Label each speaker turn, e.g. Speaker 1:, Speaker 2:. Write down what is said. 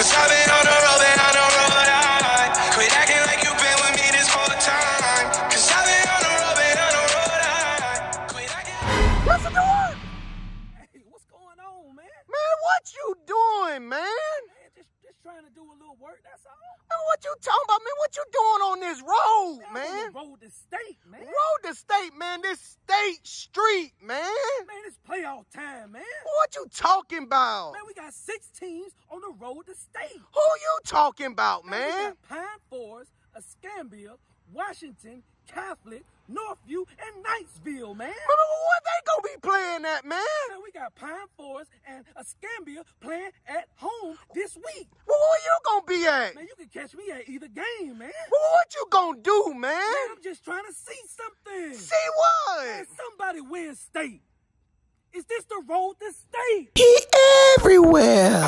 Speaker 1: Cause I've been on the road, been on the road. Quit acting like you've been with me this whole time. Cause I've been on the road, been on the road. Quit acting.
Speaker 2: What's it doing?
Speaker 3: Hey, what's going on, man?
Speaker 2: Man, what you doing, man?
Speaker 3: Man, just just trying to do a little work, that's all.
Speaker 2: Man, what you talking about, man? What you doing on this road,
Speaker 3: I'm
Speaker 2: man?
Speaker 3: The state, man.
Speaker 2: Road to state, man. This state street, man.
Speaker 3: Man, it's playoff time, man.
Speaker 2: What you talking about?
Speaker 3: Man, we got six teams on the road to state.
Speaker 2: Who you talking about,
Speaker 3: We
Speaker 2: man?
Speaker 3: got Pine Forest, Escambia, Washington, Catholic, Northview, and Niceville, man.
Speaker 2: Man, what they gonna be playing at, man?
Speaker 3: Man, we got Pine Forest and Escambia playing at home this week.
Speaker 2: Well, where are you gonna be at?
Speaker 3: Man, you can catch me at either game, man.
Speaker 2: Well, what you gonna do, man?
Speaker 3: Just trying to see something.
Speaker 2: See what?
Speaker 3: Man, somebody win state. Is this the road to state?
Speaker 2: He everywhere.